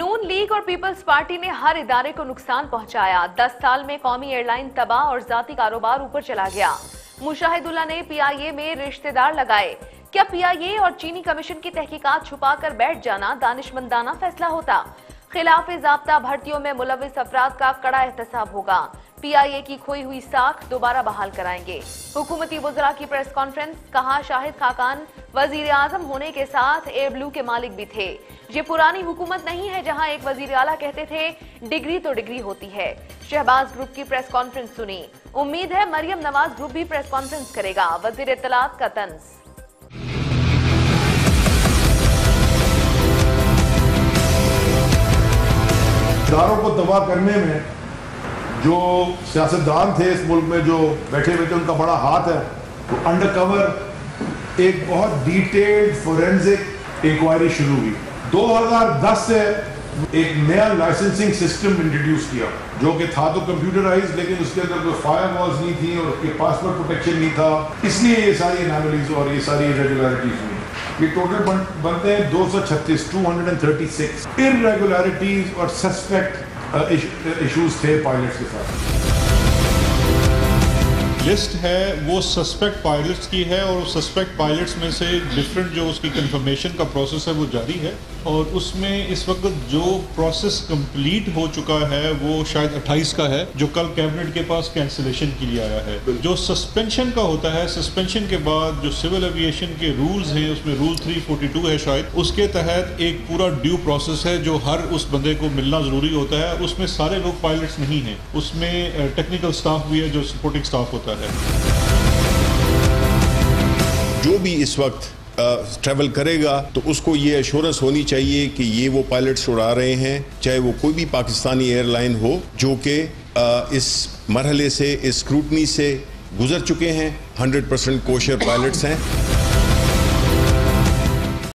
नून league और peoples party ने हर इदारे को नुकसान पहुँचाया। दस साल में कौमी एयरलाइन तबाह और जाती कारोबार ऊपर चला गया। मुशाहिदुल्ला ने पीआईए में रिश्तेदार लगाए। क्या पीआईए और चीनी कमीशन की तहकीकात छुपाकर बैठ जाना दानिशमंदाना फैसला होता? खिलाफ जाब्ता भर्तियों में मुलविस अफराद का कड़ा एहतसाब होगा। पीआईए की खोई हुई साख दोबारा बहाल कराएँगे। हुकूमती वजरा की प्रेस कॉन्फ्रेंस, कहा शाहिद खाकान वज़ीर आज़म होने के साथ एयर ब्लू के मालिक भी थे। ये पुरानी हुकूमत नहीं है जहाँ एक वज़ीर आला कहते थे, डिग्री तो डिग्री होती है। शहबाज ग्रुप की प्रेस कॉन्फ्रेंस सुनी। उम्मीद है मरियम नवाज़ ग्रुप भी प्रेस कॉन्फ्रेंस करेगा। वज़ीर इतलात का तंज। को तबाह करने में जो सियासतदान थे इस मुल्क में जो बैठे हुए थे उनका बड़ा हाथ है। तो अंडर कवर एक बहुत डिटेल्ड फोरेंसिक इंक्वायरी शुरू हुई। 2010 से एक नया लाइसेंसिंग सिस्टम इंट्रोड्यूस किया जो कि था तो कंप्यूटराइज लेकिन उसके अंदर कोई फायर वॉल्स नहीं थी और उसके पासवर्ड प्रोटेक्शन नहीं था। इसलिए ये सारी एनामलीज और ये सारी इरेगुलरिटीज हुई। ये टोटल बन, बनते हैं 236 236 इरेगुलरिटीज और सस्पेक्ट इश्यूज़ थे पायलट्स के साथ लिस्ट है वो सस्पेक्ट पायलट्स की है और सस्पेक्ट पायलट्स में से डिफरेंट जो उसकी कंफर्मेशन का प्रोसेस है वो जारी है। और उसमें इस वक्त जो प्रोसेस कंप्लीट हो चुका है वो शायद 28 का है जो कल कैबिनेट के पास कैंसिलेशन के लिए आया है। जो सस्पेंशन का होता है सस्पेंशन के बाद जो सिविल एविएशन के रूल्स हैं उसमें रूल 342 है शायद उसके तहत एक पूरा ड्यू प्रोसेस है जो हर उस बंदे को मिलना ज़रूरी होता है। उसमें सारे लोग पायलट्स नहीं हैं। उसमें टेक्निकल स्टाफ भी है जो सपोर्टिंग स्टाफ होता है। जो भी इस वक्त ट्रैवल करेगा तो उसको ये एश्योरेंस होनी चाहिए कि ये वो पायलट्स उड़ा रहे हैं, चाहे वो कोई भी पाकिस्तानी एयरलाइन हो, जो कि इस मरहले से, इस स्क्रूटनी से गुजर चुके हैं। 100 परसेंट कोशर पायलट्स हैं।